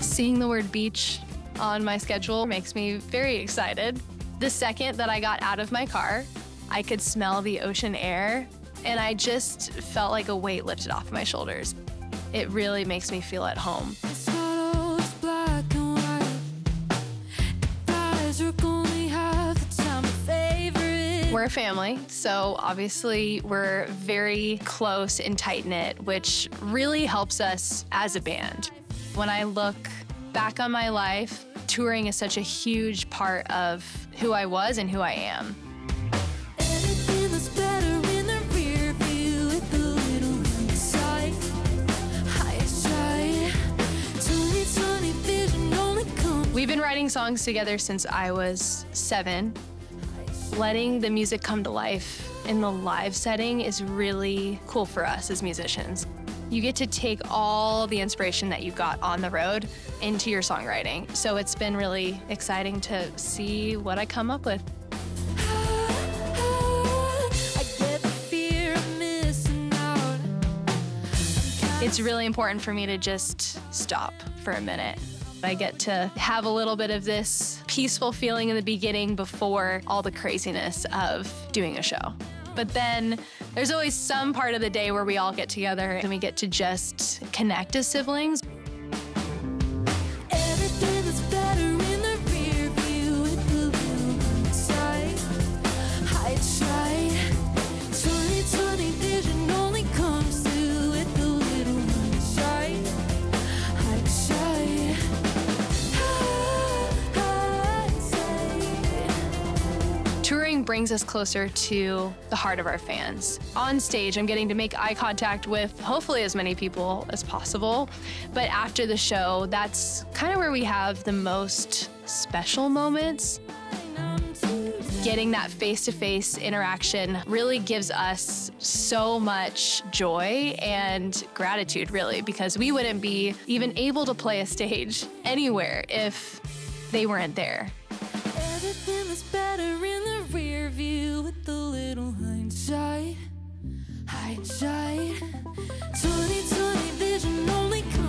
Seeing the word beach on my schedule makes me very excited. The second that I got out of my car, I could smell the ocean air and I just felt like a weight lifted off my shoulders. It really makes me feel at home. We're a family, so obviously we're very close and tight knit, which really helps us as a band. When I look back on my life, touring is such a huge part of who I was and who I am. We've been writing songs together since I was seven. Letting the music come to life in the live setting is really cool for us as musicians. You get to take all the inspiration that you got on the road into your songwriting. So it's been really exciting to see what I come up with. It's really important for me to just stop for a minute I get to have a little bit of this peaceful feeling in the beginning before all the craziness of doing a show. But then there's always some part of the day where we all get together and we get to just connect as siblings. Touring brings us closer to the heart of our fans. On stage, I'm getting to make eye contact with hopefully as many people as possible. But after the show, that's kind of where we have the most special moments. Getting that face to face interaction really gives us so much joy and gratitude, really, because we wouldn't be even able to play a stage anywhere if they weren't there.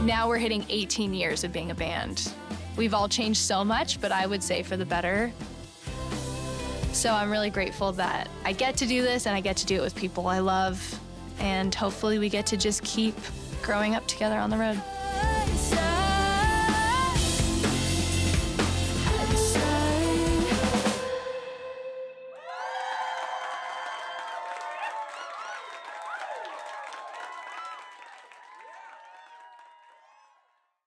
Now we're hitting 18 years of being a band. We've all changed so much, but I would say for the better. So I'm really grateful that I get to do this and I get to do it with people I love. And hopefully we get to just keep growing up together on the road.